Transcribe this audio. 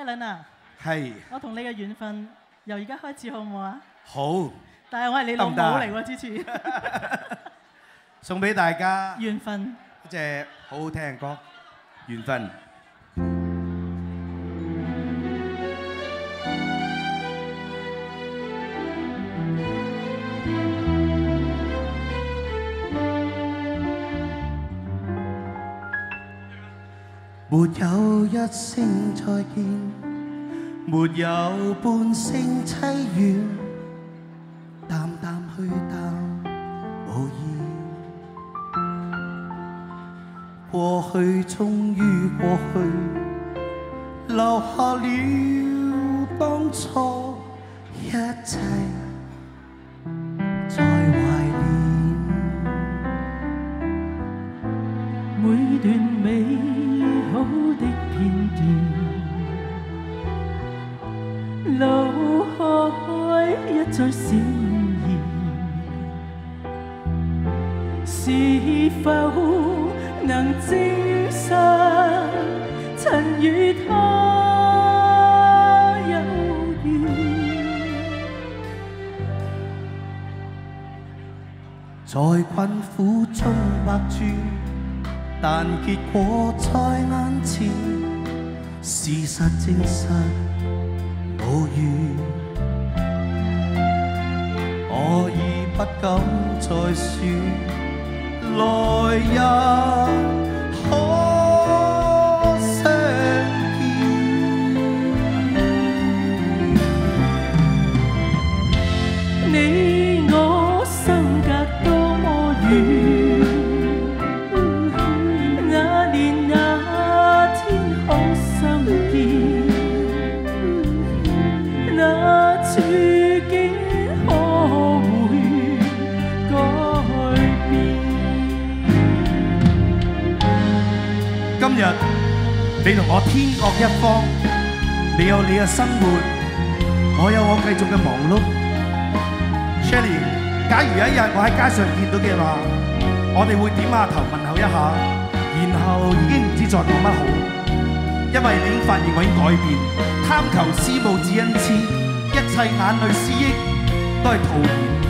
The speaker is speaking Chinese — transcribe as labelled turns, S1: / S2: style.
S1: 阿林啊，
S2: 系，
S1: 我同你嘅缘分由而家开始好唔好啊？
S2: 好，
S1: 但系我系你老母嚟喎，主持。
S2: 送俾大家，
S1: 缘分，
S2: 一只好好听嘅歌，缘分。没有一声再见，没有半声凄怨，淡淡去淡无言。过去终于过去，留下了当初一切
S1: 脑海一再闪现，是否能证实曾与他有缘？
S2: 在困苦中百转，但结果在眼前，事实证实。抱怨，我已不敢再说来日。今日你同我天各一方，你有你嘅生活，我有我继续嘅忙碌。Shelly，假如有一日我喺街上见到嘅话，我哋会点下头问候一下，然后已经唔知再讲乜好，因为已经发现我已经改变，贪求施慕只恩痴。一切眼泪、思忆，都系徒然。